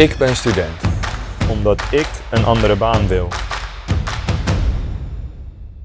Ik ben student. Omdat ik een andere baan wil.